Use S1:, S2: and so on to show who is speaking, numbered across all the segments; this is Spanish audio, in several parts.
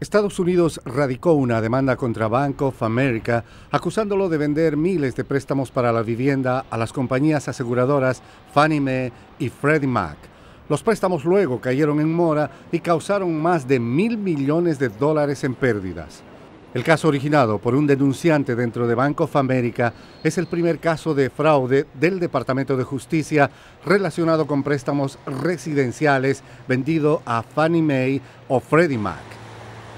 S1: Estados Unidos radicó una demanda contra Bank of America acusándolo de vender miles de préstamos para la vivienda a las compañías aseguradoras Fannie Mae y Freddie Mac. Los préstamos luego cayeron en mora y causaron más de mil millones de dólares en pérdidas. El caso originado por un denunciante dentro de Bank of America es el primer caso de fraude del Departamento de Justicia relacionado con préstamos residenciales vendido a Fannie Mae o Freddie Mac.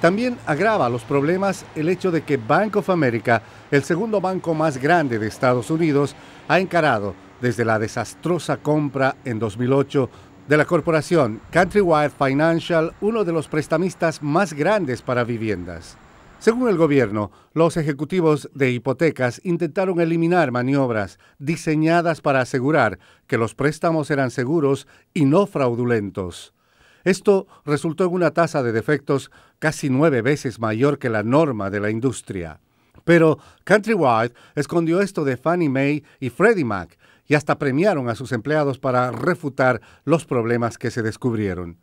S1: También agrava los problemas el hecho de que Bank of America, el segundo banco más grande de Estados Unidos, ha encarado desde la desastrosa compra en 2008 de la corporación Countrywide Financial, uno de los prestamistas más grandes para viviendas. Según el gobierno, los ejecutivos de hipotecas intentaron eliminar maniobras diseñadas para asegurar que los préstamos eran seguros y no fraudulentos. Esto resultó en una tasa de defectos casi nueve veces mayor que la norma de la industria. Pero Countrywide escondió esto de Fannie Mae y Freddie Mac y hasta premiaron a sus empleados para refutar los problemas que se descubrieron.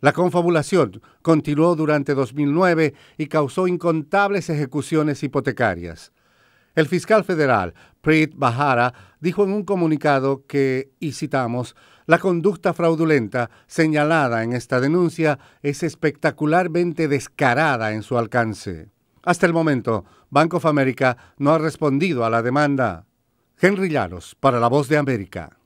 S1: La confabulación continuó durante 2009 y causó incontables ejecuciones hipotecarias. El fiscal federal, Preet Bahara, dijo en un comunicado que, y citamos, la conducta fraudulenta señalada en esta denuncia es espectacularmente descarada en su alcance. Hasta el momento, Bank of America no ha respondido a la demanda. Henry Llanos, para La Voz de América.